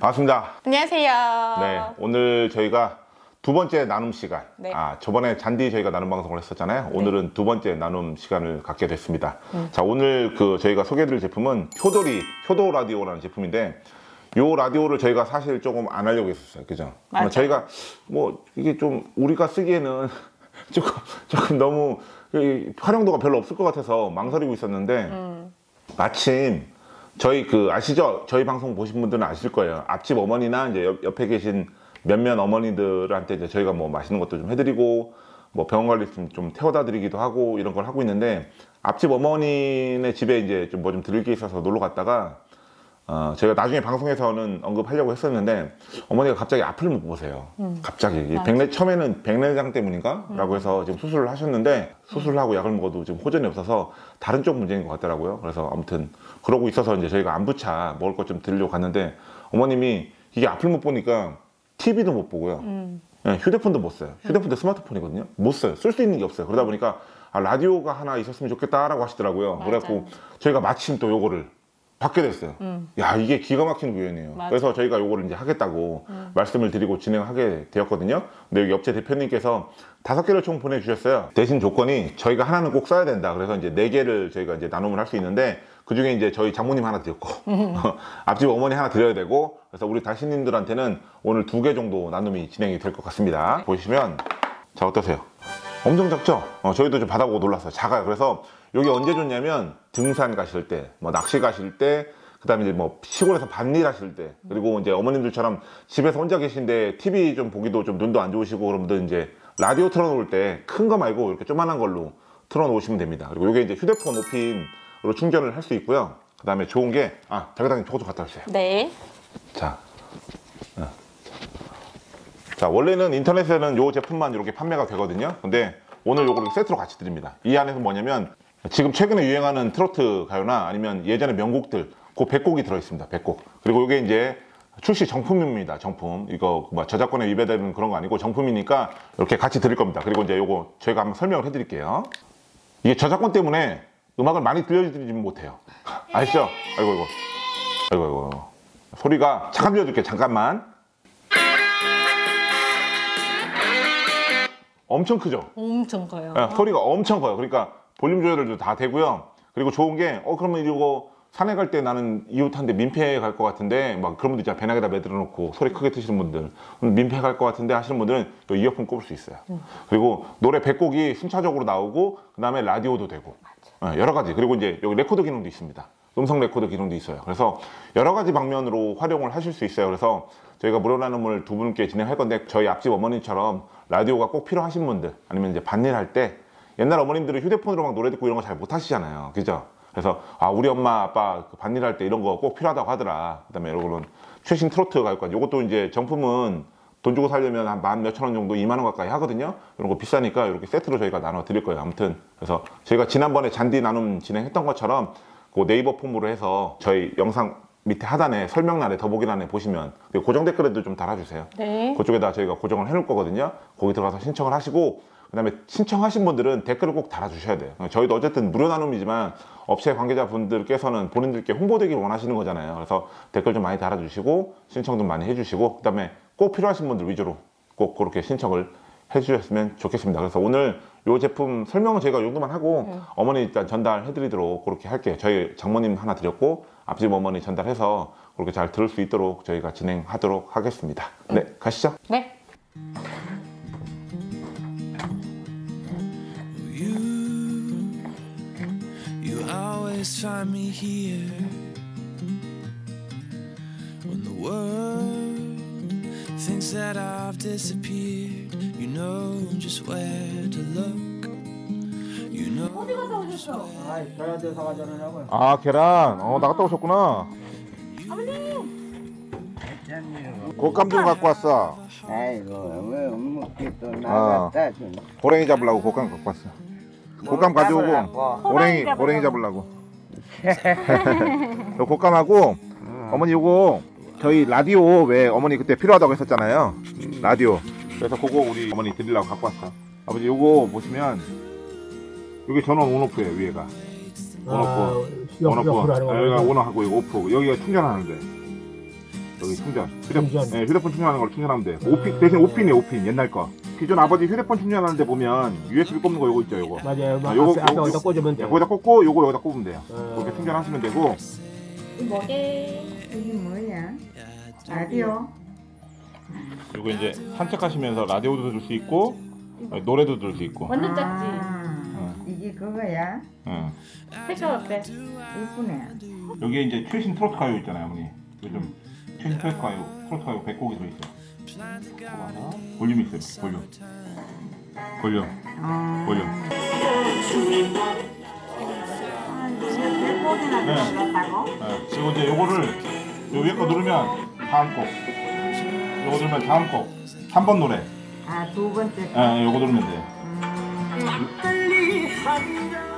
반갑습니다. 안녕하세요. 네, 오늘 저희가 두 번째 나눔 시간. 네. 아, 저번에 잔디 저희가 나눔 방송을 했었잖아요. 오늘은 두 번째 나눔 시간을 갖게 됐습니다. 자, 오늘 그 저희가 소개해드릴 제품은 효도리, 효도 라디오라는 제품인데, 요 라디오를 저희가 사실 조금 안 하려고 했었어요. 그죠? 맞아요. 저희가 뭐 이게 좀 우리가 쓰기에는 조금, 조금 너무 이 활용도가 별로 없을 것 같아서 망설이고 있었는데, 마침 저희 그 아시죠? 저희 방송 보신 분들은 아실 거예요. 앞집 어머니나 이제 옆, 옆에 계신 몇몇 어머니들한테 이제 저희가 뭐 맛있는 것도 좀 해드리고 뭐 병원 관리 좀, 좀 태워다 드리기도 하고 이런 걸 하고 있는데 앞집 어머니네 집에 이제 좀 뭐좀 드릴 게 있어서 놀러 갔다가 어, 저희가 나중에 방송에서는 언급하려고 했었는데 어머니가 갑자기 앞을 못 보세요. 갑자기 이 맞아. 백내 처음에는 백내장 때문인가?라고 해서 지금 수술을 하셨는데 수술을 하고 약을 먹어도 지금 호전이 없어서 다른 쪽 문제인 것 같더라고요. 그래서 아무튼 그러고 있어서 이제 저희가 안부차 먹을 것 좀 드리려고 갔는데 어머님이 이게 앞을 못 보니까 TV도 못 보고요. 예, 휴대폰도 못 써요. 휴대폰도 스마트폰이거든요. 못 써요. 쓸 수 있는 게 없어요. 그러다 보니까 아, 라디오가 하나 있었으면 좋겠다라고 하시더라고요. 맞아요. 그래갖고 저희가 마침 또 요거를 받게 됐어요. 야 이게 기가 막히는 우연이에요. 맞아. 그래서 저희가 요거를 이제 하겠다고 말씀을 드리고 진행하게 되었거든요. 근데 여기 옆제 대표님께서 다섯 개를 총 보내주셨어요. 대신 조건이 저희가 하나는 꼭 써야 된다. 그래서 이제 네 개를 저희가 이제 나눔을 할 수 있는데 그 중에 이제 저희 장모님 하나 드렸고 앞집 어머니 하나 드려야 되고 그래서 우리 다시님들한테는 오늘 두 개 정도 나눔이 진행이 될 것 같습니다. 보시면 자 어떠세요? 엄청 작죠? 어, 저희도 좀 받아보고 놀랐어요. 작아요. 그래서 여기 언제 좋냐면 등산 가실 때, 뭐 낚시 가실 때, 그다음에 이제 뭐 시골에서 밭일 하실 때, 그리고 이제 어머님들처럼 집에서 혼자 계신데 TV 좀 보기도 좀 눈도 안 좋으시고 분들 이제 라디오 틀어놓을 때 큰 거 말고 이렇게 조만한 걸로 틀어놓으시면 됩니다. 그리고 이게 이제 휴대폰 5핀으로 충전을 할 수 있고요. 그다음에 좋은 게 아, 저거 좀 갖다 주세요. 네. 자, 어. 자 원래는 인터넷에는 요 제품만 이렇게 판매가 되거든요. 근데 오늘 요거를 세트로 같이 드립니다. 이 안에서 뭐냐면 지금 최근에 유행하는 트로트 가요나 아니면 예전의 명곡들 그 100곡이 들어있습니다. 100곡. 그리고 이게 이제 출시 정품입니다. 정품. 이거 뭐 저작권에 위배되는 그런 거 아니고 정품이니까 이렇게 같이 드릴 겁니다. 그리고 이제 요거 저희가 한번 설명을 해 드릴게요. 이게 저작권 때문에 음악을 많이 들려드리지 못해요. 아시죠? 아이고, 아이고. 아이고, 아이고. 소리가 잠깐 들려줄게요. 잠깐만. 엄청 크죠? 엄청 커요. 예, 소리가 엄청 커요. 그러니까 볼륨 조절도 다 되고요. 그리고 좋은 게, 어, 그러면 이거 산에 갈 때 나는 이웃한테 민폐 갈 것 같은데, 막 그런 분들 있잖아요. 배낭에다 매들어 놓고 소리 크게 트시는 분들. 민폐 갈 것 같은데 하시는 분들은 이 이어폰 꼽을 수 있어요. 그리고 노래 100곡이 순차적으로 나오고, 그 다음에 라디오도 되고, 예, 여러 가지. 그리고 이제 여기 레코드 기능도 있습니다. 음성 레코드 기능도 있어요. 그래서 여러 가지 방면으로 활용을 하실 수 있어요. 그래서 저희가 무료 나눔을 두 분께 진행할 건데 저희 앞집 어머니처럼 라디오가 꼭 필요하신 분들 아니면 이제 밭일 할 때 옛날 어머님들은 휴대폰으로 막 노래 듣고 이런 거 잘 못 하시잖아요. 그죠? 그래서 아 우리 엄마 아빠 그 밭일 할 때 이런 거 꼭 필요하다고 하더라. 그다음에 이런 최신 트로트 가요까지 이것도 이제 정품은 돈 주고 살려면 한 만 몇천 원 정도, 2만 원 가까이 하거든요. 이런 거 비싸니까 이렇게 세트로 저희가 나눠 드릴 거예요. 아무튼 그래서 저희가 지난번에 잔디 나눔 진행했던 것처럼 그 네이버 폼으로 해서 저희 영상 밑에 하단에 설명란에 더보기란에 보시면 그리고 고정 댓글에도 좀 달아주세요. 네. 그쪽에다 저희가 고정을 해놓을 거거든요. 거기 들어가서 신청을 하시고 그 다음에 신청하신 분들은 댓글을 꼭 달아주셔야 돼요. 저희도 어쨌든 무료 나눔이지만 업체 관계자분들께서는 본인들께 홍보되길 원하시는 거잖아요. 그래서 댓글 좀 많이 달아주시고 신청 좀 많이 해주시고 그 다음에 꼭 필요하신 분들 위주로 꼭 그렇게 신청을 해주셨으면 좋겠습니다. 그래서 오늘 이 제품 설명은 저희가 이 정도만 하고 어머니 일단 전달해드리도록 그렇게 할게요. 저희 장모님 하나 드렸고 앞집 어머니 전달해서 그렇게 잘 들을 수 있도록 저희가 진행하도록 하겠습니다. 네, 가시죠. 네. Always find me here when the world thinks that I've disappeared. You know just where to look. You know just where. 아이, 저한테 사가자느냐고. 아 계란. 어 나갔다 오셨구나. 곶감 좀 갖고 왔어. 아이고, 왜 먹기 또 아. 나갔다. 좀. 호랭이 잡으려고 곶감 갖고 왔어. 곶감 가져오고? 호랭이 호랭이 잡으려고. 요 곶감하고 어머니 요거 저희 라디오 왜 어머니 그때 필요하다고 했었잖아요. 라디오. 그래서 그거 우리 어머니 드리려고 갖고 왔어. 아버지 요거 보시면 여기 전원 on off예요 위에가. on off. 옆, on off. 하는 여기가 거. on off하고 이거 off. 여기가 충전하는데. 여기 충전. 휴대폰, 충전. 네, 휴대폰 충전하는 걸로 충전하면 돼. 5핀, 대신 5핀이에요, 5핀. 옛날 거. 기존 아버지 휴대폰 충전하는데 보면 USB 꼽는 거 요거 있죠, 요거. 맞아요. 막 아, 요거- 앞에, 앞에 요거- 어디다 꽂으면 네, 돼. 거기다 꽂고 요거 여기다 꼽으면 돼요. 어. 그렇게 충전하시면 되고. 뭐게? 이게 뭐야? 라디오? 요거 이제 산책하시면서 라디오도 들을 수 있고 어, 노래도 들을 수 있고. 완전 작지? 아, 이게 그거야? 응. 색깔 어때? 이쁘네. 여기에 이제 최신 트로트 가요 있잖아요, 어머니. 요즘 최신 트로트 가요, 트로트 가요 100곡이 들어있어요. 봐봐. 볼륨 있어요, 볼륨. 볼륨, 어. 볼륨. 네. 네. 그리고 이제 요거를 요 위에 거 누르면 다음 곡. 요거 누르면 다음 곡. 3번 노래. 아, 두 번째. 예, 예, 요거 누르면 돼요. 음.